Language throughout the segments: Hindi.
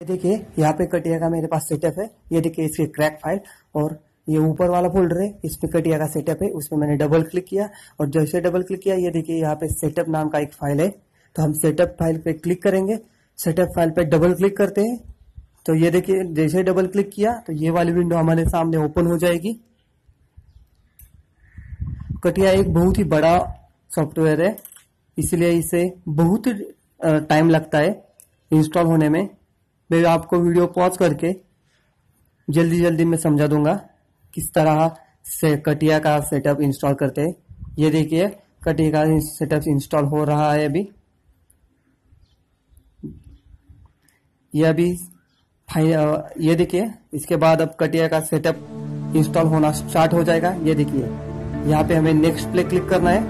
ये देखिए, यहाँ पे कटिया का मेरे पास सेटअप है। ये देखिए, इसकी क्रैक फ़ाइल और ये ऊपर वाला फोल्डर है। इसमें कटिया का सेटअप है। उसमें मैंने डबल क्लिक किया और जैसे डबल क्लिक किया, ये देखिए, यहाँ पे सेटअप नाम का एक फ़ाइल है। तो हम सेटअप फ़ाइल पे क्लिक करेंगे। सेटअप फ़ाइल पे डबल क्लिक करते हैं। तो ये देखिए, जैसे डबल क्लिक किया तो ये वाली विंडो हमारे सामने ओपन हो जाएगी। कटिया एक बहुत ही बड़ा सॉफ्टवेयर है। इसलिए इसे बहुत टाइम लगता है इंस्टॉल होने में। मैं आपको वीडियो पॉज करके जल्दी जल्दी में समझा दूँगा किस तरह से कटिया का सेटअप इंस्टॉल करते हैं। ये देखिए, कटिया का सेटअप इंस्टॉल हो रहा है अभी। ये अभी ये देखिए, इसके बाद अब कटिया का सेटअप इंस्टॉल होना स्टार्ट हो जाएगा। ये देखिए, यहाँ पे हमें नेक्स्ट प्ले क्लिक करना है।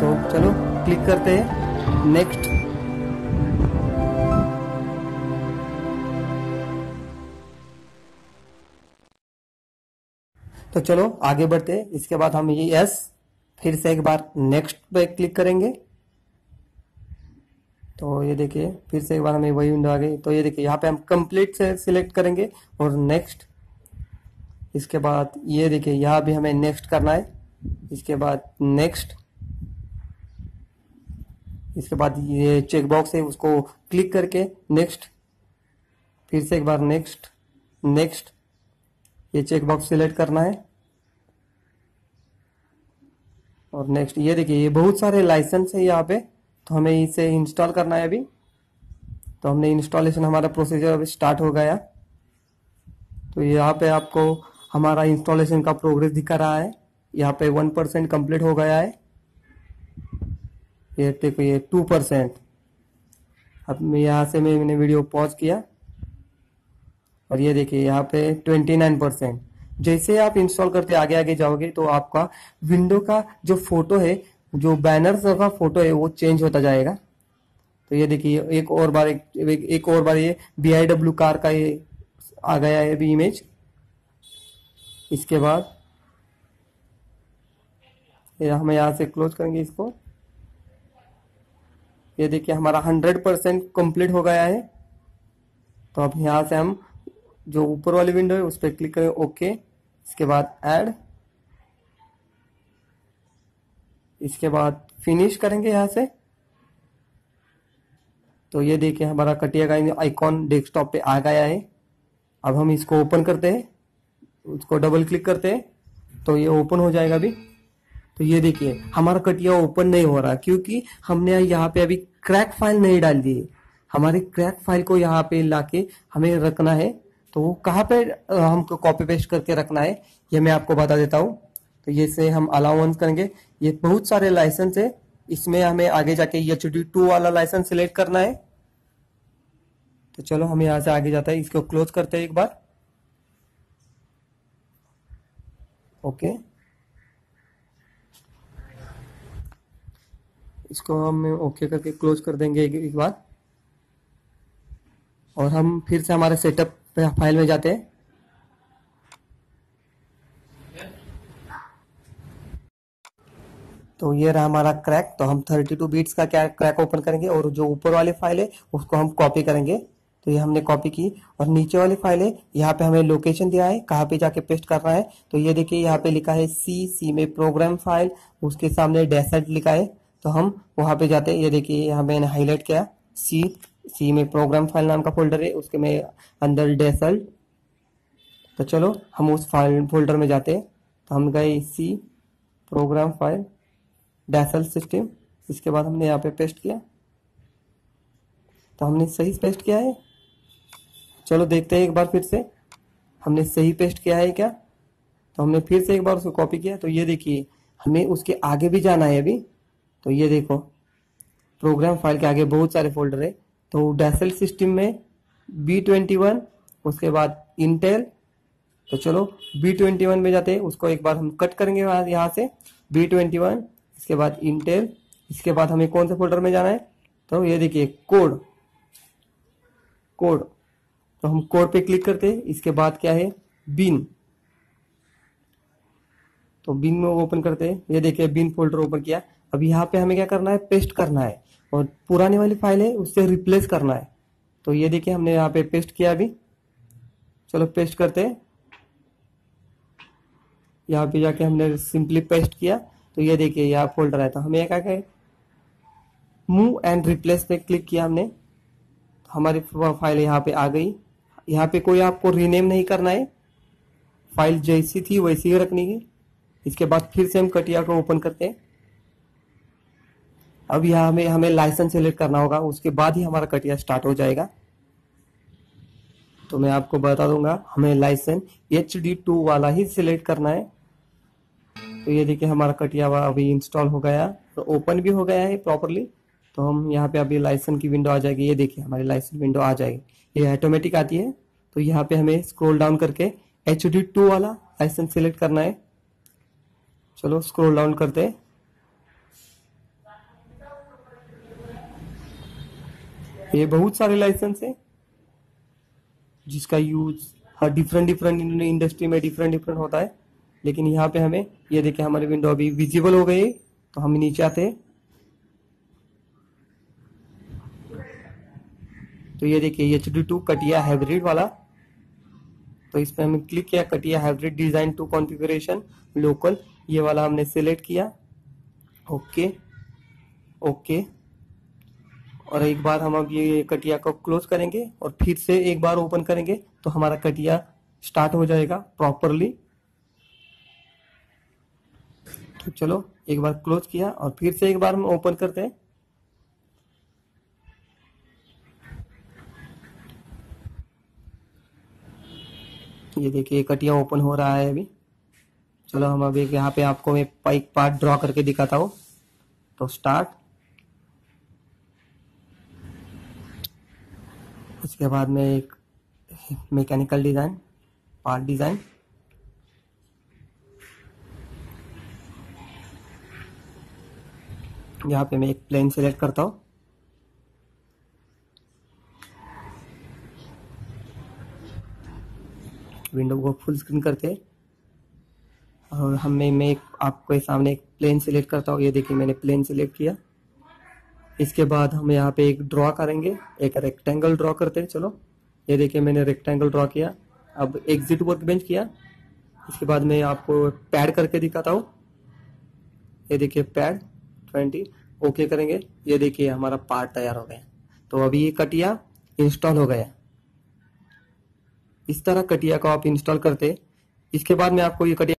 तो चलो क्लिक करते हैं। नेक्स्ट तो चलो, आगे बढ़ते हैं। इसके बाद हम ये यस फिर से एक बार नेक्स्ट पे क्लिक करेंगे। तो ये देखिए, फिर से एक बार हमें वही विंडो आ गई। तो ये देखिए, यहाँ पे हम कंप्लीट से सिलेक्ट करेंगे और नेक्स्ट इसके बाद ये देखिए, यहाँ भी हमें नेक्स्ट करना है। इसके बाद नेक्स्ट इसके बाद ये चेक बॉक्स है, उसको क्लिक करके नेक्स्ट फिर से एक बार नेक्स्ट नेक्स्ट ये चेक बॉक्स सिलेक्ट करना है। और नेक्स्ट ये देखिए, ये बहुत सारे लाइसेंस है यहाँ पे। तो हमें इसे इंस्टॉल करना है अभी। तो हमने इंस्टॉलेशन हमारा प्रोसीजर अभी स्टार्ट हो गया। तो यहाँ पे आपको हमारा इंस्टॉलेशन का प्रोग्रेस दिखा रहा है। यहाँ पे वन परसेंट कंप्लीट हो गया है। ये देखो, ये टू परसेंट अब यहाँ से मैंने वीडियो पॉज किया। और ये देखिए यहाँ पे ट्वेंटी नाइन परसेंट जैसे आप इंस्टॉल करते आगे आगे जाओगे तो आपका विंडो का जो फ़ोटो है जो बैनर का फ़ोटो है वो चेंज होता जाएगा। तो ये देखिए एक और बार एक, एक और बार ये बी आई डब्ल्यू कार का ये आ गया है अभी इमेज इसके बाद ये हम यहाँ से क्लोज करेंगे इसको। ये देखिए हमारा हंड्रेड परसेंट कंप्लीट हो गया है। तो अब यहाँ से हम जो ऊपर वाली विंडो है, उस पर क्लिक करें ओके इसके बाद ऐड इसके बाद फिनिश करेंगे यहाँ से. तो ये देखिए, हमारा कटिया का आइकॉन डेस्कटॉप पे आ गया है. अब हम इसको ओपन करते हैं. उसको डबल क्लिक करते हैं. तो ये ओपन हो जाएगा अभी. तो ये देखिए, हमारा कटिया ओपन नहीं हो रहा, क्योंकि हमने यहाँ पे अभी क्रैक फ़ाइल नहीं डाल दी हमारे क्रैक फ़ाइल को यहाँ पे लाके हमें रखना है. तो वो कहाँ पे हमको कॉपी पेस्ट करके रखना है ये मैं आपको बता देता हूँ। तो ये से हम अलाउंस करेंगे। ये बहुत सारे लाइसेंस है। इसमें हमें आगे जाके एच डी टू वाला लाइसेंस सिलेक्ट करना है। तो चलो हम यहाँ से आगे जाता है। इसको क्लोज करते हैं एक बार। ओके। इसको हम ओके करके क्लोज कर देंगे एक, एक बार। और हम फिर से हमारे सेटअप फ़ाइल में जाते हैं। तो ये रहा हमारा क्रैक। तो हम 32 बीट्स का क्या क्रैक ओपन करेंगे और जो ऊपर वाली फ़ाइल है, उसको हम कॉपी करेंगे। तो ये हमने कॉपी की और नीचे वाली फ़ाइल है, यहाँ पे हमें लोकेशन दिया है, कहाँ पे जाके पेस्ट करना है। तो ये देखिए, यहाँ पे लिखा है सी सी में प्रोग्राम फ़ाइल उसके सामने डेसर्ट लिखा है। तो हम वहाँ पे जाते हैं। ये देखिए, यहाँ मैंने हाईलाइट किया सी सी में प्रोग्राम फ़ाइल नाम का फोल्डर है, उसके में अंदर डेसल तो चलो, हम उस फ़ाइल फोल्डर में जाते हैं तो हम गए C program file Dassault system इसके बाद हमने यहाँ पे पेस्ट किया। तो हमने सही पेस्ट किया है? चलो, देखते हैं एक बार फिर से, हमने सही पेस्ट किया है क्या? तो हमने फिर से एक बार उसको कॉपी किया तो ये देखिए, हमें उसके आगे भी जाना है अभी तो ये देखो प्रोग्राम फ़ाइल के आगे बहुत सारे फोल्डर है। तो डेसल सिस्टम में बी ट्वेंटी वन उसके बाद इंटेल तो चलो बी ट्वेंटी वन में जाते हैं, उसको एक बार हम कट करेंगे यहाँ से बी ट्वेंटी वन इसके बाद इंटेल इसके बाद हमें कौन से फोल्डर में जाना है? तो ये देखिए कोड कोड तो हम कोड पे क्लिक करते हैं, इसके बाद क्या है? बिन तो बिन में ओपन करते हैं, ये देखिए बिन फोल्डर ओपन किया। अब यहाँ पे हमें क्या करना है? पेस्ट करना है। और पुरानी वाली फ़ाइल है उससे रिप्लेस करना है। तो ये देखिए, हमने यहाँ पे पेस्ट किया अभी। चलो पेस्ट करते हैं। यहाँ पे जाके हमने सिंपली पेस्ट किया। तो ये देखिए, यहाँ फोल्डर आया तो हमें क्या कहे? मूव एंड रिप्लेस पे क्लिक किया हमने। तो हमारी फ़ाइल यहाँ पे आ गई। यहाँ पे कोई आपको रीनेम नहीं करना है। फ़ाइल जैसी थी वैसी ही रखनी है। इसके बाद फिर से हम कटिया को ओपन करते हैं। अब यहाँ हमें हमें लाइसेंस सेलेक्ट करना होगा, उसके बाद ही हमारा कटिया स्टार्ट हो जाएगा। तो मैं आपको बता दूँगा, हमें लाइसेंस एच डी टू वाला ही सिलेक्ट करना है। तो ये देखिए, हमारा कटिया अभी इंस्टॉल हो गया तो ओपन भी हो गया है प्रॉपरली तो हम यहाँ पे अभी लाइसेंस की विंडो आ जाएगी। ये देखिए, हमारी लाइसेंस विंडो आ जाएगी। ये ऑटोमेटिक आती है। तो यहाँ पे हमें स्क्रॉल डाउन करके एच डी टू वाला लाइसेंस सिलेक्ट करना है। चलो स्क्रॉल डाउन करते हैं। ये बहुत सारे लाइसेंस है, जिसका यूज़ हर डिफरेंट डिफरेंट इंडस्ट्री में डिफरेंट डिफरेंट होता है। लेकिन यहाँ पे हमें ये देखिए हमारी विंडो अभी विजिबल हो गई तो हम नीचे आते तो ये देखिए H D two CATIA hybrid वाला। तो इस पर हमें क्लिक किया, CATIA hybrid design two configuration local ये वाला हमने सिलेक्ट किया। ओके ओके और एक बार हम अब ये कटिया को क्लोज करेंगे और फिर से एक बार ओपन करेंगे तो हमारा कटिया स्टार्ट हो जाएगा प्रॉपरली तो चलो, एक बार क्लोज किया और फिर से एक बार हम ओपन करते हैं। ये देखिए कटिया ओपन हो रहा है अभी। चलो, हम अभी यहाँ पे आपको मैं पाइक पार्ट ड्रॉ करके दिखाता हूँ। तो स्टार्ट उसके बाद में एक मैकेनिकल डिज़ाइन पार्ट डिज़ाइन यहाँ पे मैं एक प्लेन सेलेक्ट करता हूँ। विंडो को फुल स्क्रीन करके। और हमें मैं आपके सामने एक प्लेन सिलेक्ट करता हूँ। ये देखिए मैंने प्लेन सिलेक्ट किया। इसके बाद हम यहाँ पे एक ड्रॉ करेंगे, एक रेक्टेंगल ड्रॉ करते हैं, चलो। ये देखिए, मैंने रेक्टेंगल ड्रॉ किया। अब एग्जिट वर्क बेंच किया। इसके बाद मैं आपको पैड करके दिखाता हूँ। ये देखिए पैड ट्वेंटी ओके करेंगे। ये देखिए, हमारा पार्ट तैयार हो गया। तो अभी ये कटिया इंस्टॉल हो गया। इस तरह कटिया को आप इंस्टॉल करते इसके बाद में आपको ये कटिया